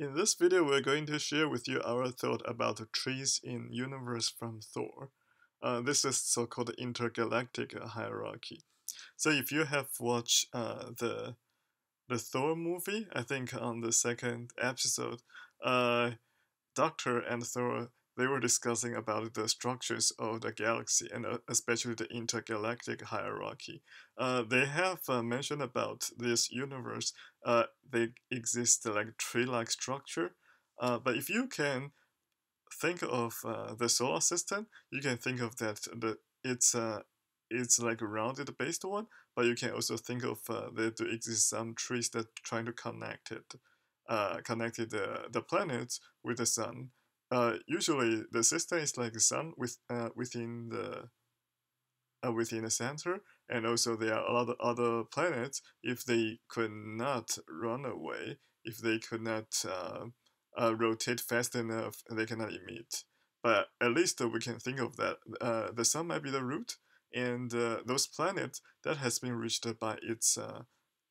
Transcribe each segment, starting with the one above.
In this video, we're going to share with you our thought about the trees in universe from Thor. Uh, this is so-called intergalactic hierarchy. So if you have watched uh, the the Thor movie, I think on the second episode, uh, Doctor and Thor they were discussing about the structures of the galaxy and uh, especially the intergalactic hierarchy. Uh, they have uh, mentioned about this universe, uh, they exist like tree-like structure. Uh, but if you can think of uh, the solar system, you can think of that the it's it's like a rounded based one, but you can also think of there to exist some trees that trying to connect it, connected the, the planets with the sun uh, usually the system is like the sun with uh, within the uh, within the center, and also there are a lot of other planets. If they could not run away, if they could not uh, uh, rotate fast enough, they cannot emit. But at least we can think of that. Uh, the sun might be the root, and those planets that has been reached by its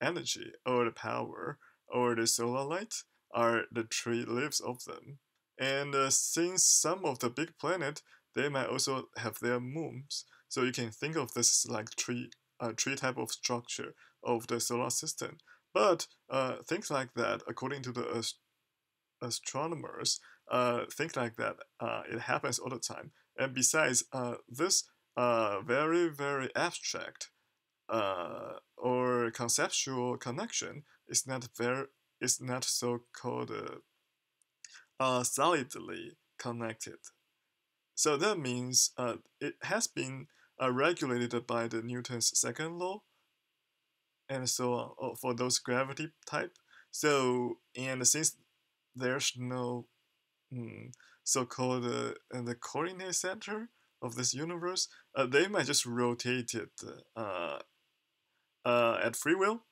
energy or the power or the solar light are the tree leaves of them. And uh, since some of the big planet, they might also have their moons. So you can think of this like tree, uh, tree type of structure of the solar system. But uh, things like that, according to the ast astronomers, uh, think like that, uh, it happens all the time. And besides, uh, this uh, very, very abstract or conceptual connection is not very, is not so called are solidly connected. So that means uh, it has been uh, regulated by the Newton's second law, and so on uh, for those gravity type. So and since there's no mm, so-called uh, the coordinate center of this universe, uh, they might just rotate it uh, uh, at free will.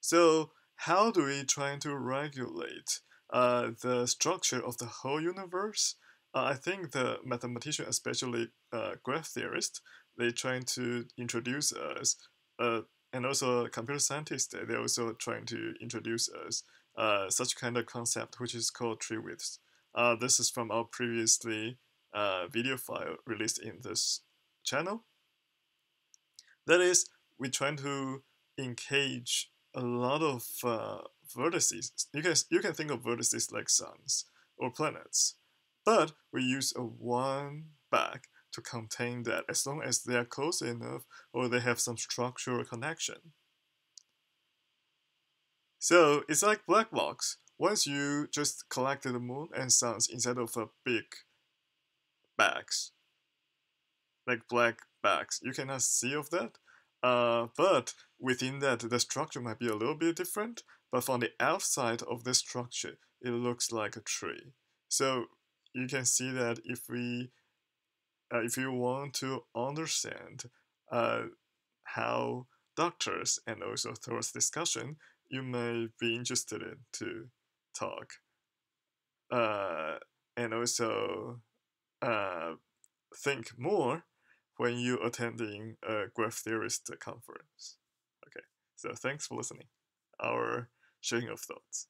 So how do we try to regulate uh, the structure of the whole universe, uh, I think the mathematician, especially uh, graph theorists, they trying to introduce us, uh, and also computer scientists, they're also trying to introduce us uh, such kind of concept, which is called tree widths. Uh, this is from our previously video file released in this channel. That is, we're trying to engage a lot of vertices. You can you can think of vertices like suns or planets, but we use a one bag to contain that as long as they are close enough or they have some structural connection. So it's like black box. Once you just collected the moon and suns inside of a big bags, like black bags, you cannot see of that. Uh, but within that, the structure might be a little bit different, but from the outside of the structure, it looks like a tree. So you can see that if we, uh, if you want to understand uh, how doctors and also Thor's discussion, you may be interested in to talk. Uh, and also uh, think more when you attending a graph theorist conference. Okay, so thanks for listening. Our sharing of thoughts.